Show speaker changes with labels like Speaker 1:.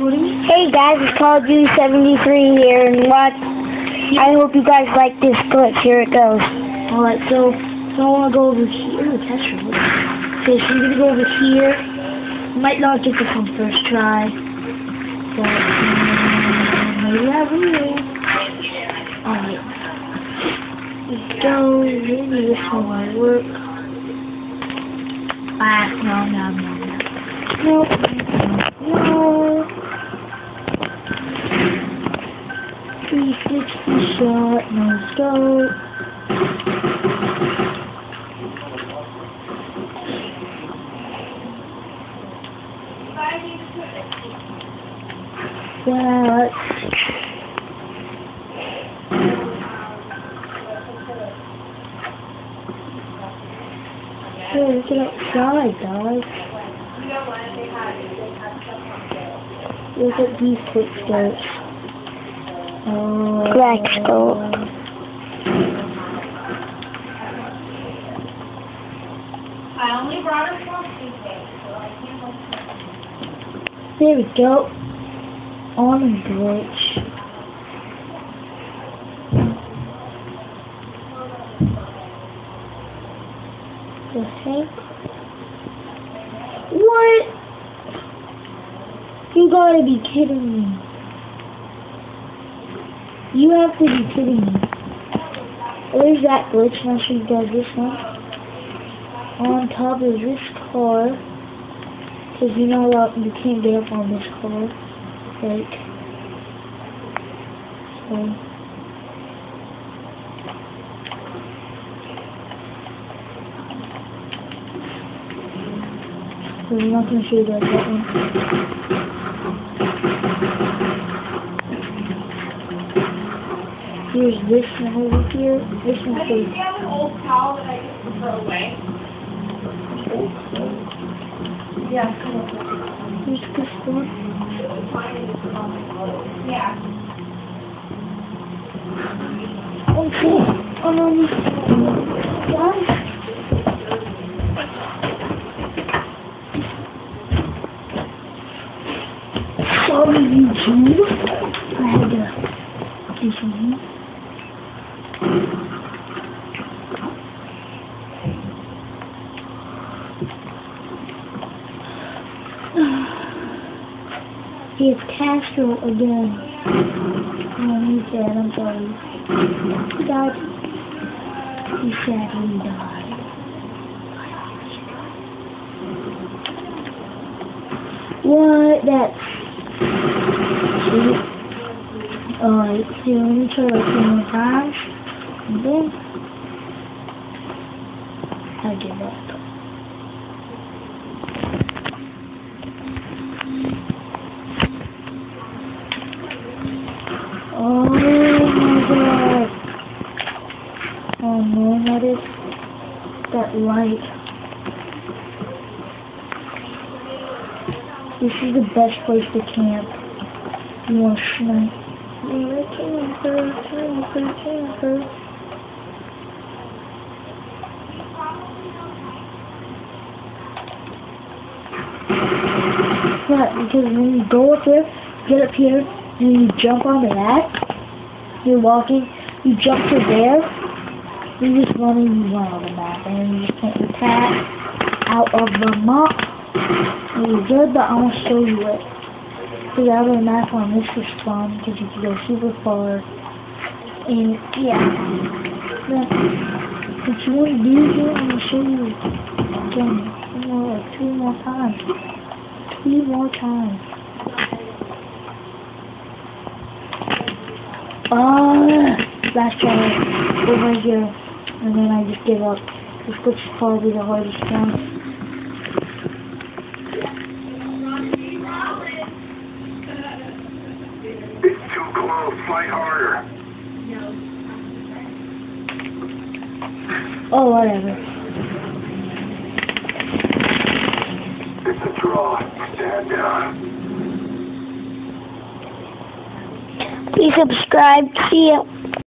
Speaker 1: Recording?
Speaker 2: Hey guys, it's Call of Duty 73 here, and what? I hope you guys like this clip. Here it goes.
Speaker 1: Alright, so, so I want to go over here. Ooh, test room. Okay, so I'm going to go over here. Might not get this on first try. But, um, maybe I will. Alright. Let's go. Maybe this one might work. Ah, no, no, no, no. Nope. Shot, no scope. That. Hey, get outside, guys. Look at these quick starts. Uh,
Speaker 2: Go.
Speaker 3: I only brought a so I can't
Speaker 1: There we go. On glitch. The? What? You gotta be kidding me. You have to be kidding me. Where's that glitch she does this one? On top of this car. Because you know what, you can't get up on this car. Like, so. So I'm not going to show you guys that one. Here's this one over here. This
Speaker 3: I think you have an old towel that I can throw away. Yeah, come on.
Speaker 1: here's this one.
Speaker 3: Yeah.
Speaker 1: Okay. Um, guys. Sorry, YouTube. I had to do something. It's Castro again. Oh, he's dead. I'm sorry. He died. He sadly died. What? That's. Alright, so let me try like one more time. I give up. Oh my god. Oh no, that is that light. This is the best place to camp. You want to. You're a. Right, because when you go up there, get up here, and you jump onto that, you're walking, you jump to there, you're just running, you run on the map, and you just your cat out of the map. And you're good, but I'm gonna show you it. So out of the map on this is fun, because you can go super far. And, yeah. But, you want to do here, I'm gonna show you again, more, like two more times. Two more times. Ah, last try over here, and then I just give up. This is probably the hardest one.
Speaker 4: It's too close. Fight harder.
Speaker 1: Oh, whatever.
Speaker 4: It's a draw.
Speaker 2: Please subscribe. See ya.